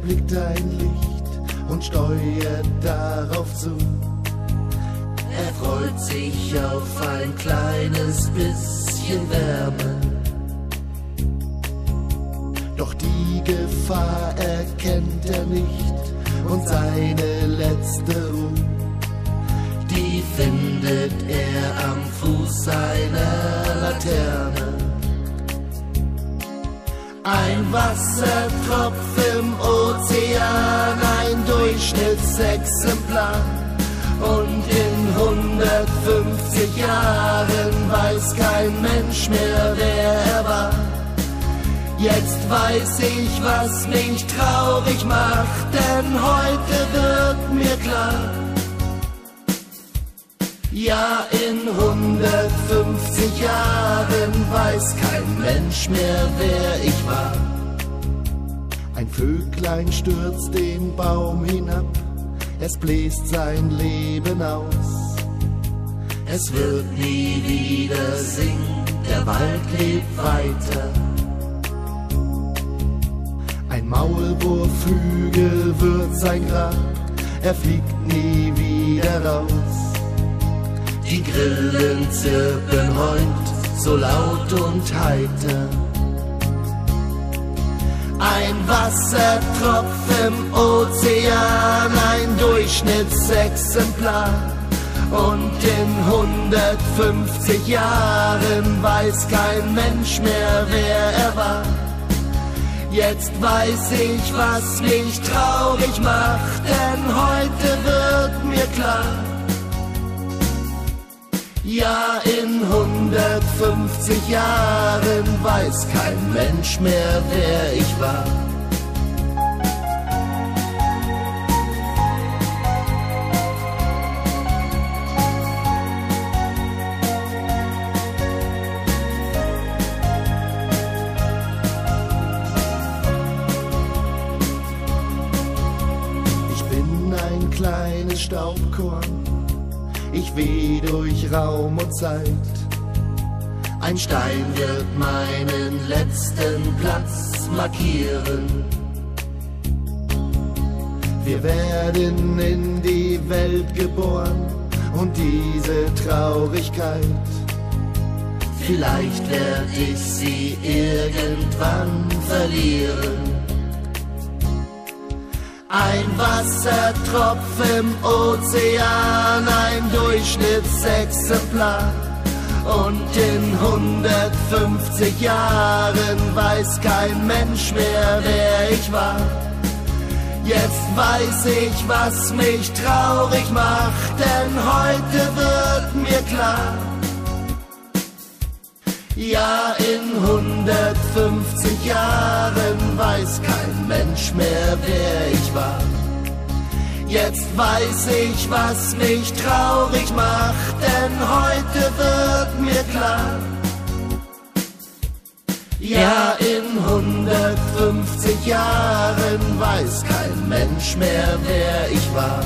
Erblickt ein Licht und steuert darauf zu. Er freut sich auf ein kleines bisschen Wärme. Doch die Gefahr erkennt er nicht und seine letzte Ruhe, die findet Wassertropf im Ozean, ein Durchschnittsexemplar. Und in 150 Jahren weiß kein Mensch mehr, wer er war. Jetzt weiß ich, was mich traurig macht, denn heute wird mir klar. Ja, in 150 Jahren weiß kein Mensch mehr, wer ich war. Ein Vöglein stürzt den Baum hinab, es bläst sein Leben aus. Es wird nie wieder singen, der Wald lebt weiter. Ein Maulwurfhügel wird sein Grab, er fliegt nie wieder raus. Die Grillen zirpen heut so laut und heiter. Ein Wassertropf im Ozean, ein Durchschnittsexemplar. Und in 150 Jahren weiß kein Mensch mehr, wer er war. Jetzt weiß ich, was mich traurig macht, denn heute wird mir klar. Ja, in 150 Jahren weiß kein Mensch mehr, wer ich war. Ich bin ein kleines Staubkorn, ich weh durch Raum und Zeit. Ein Stein wird meinen letzten Platz markieren. Wir werden in die Welt geboren und diese Traurigkeit. Vielleicht werd ich sie irgendwann verlieren. Ein Wassertropf im Ozean, ein Durchschnittsexemplar. Und in 150 Jahren weiß kein Mensch mehr, wer ich war. Jetzt weiß ich, was mich traurig macht, denn heute wird mir klar. Ja, in 150 Jahren weiß kein Mensch mehr, wer ich war. Jetzt weiß ich, was mich traurig macht, denn heute wird klar. Ja, in 150 Jahren weiß kein Mensch mehr, wer ich war.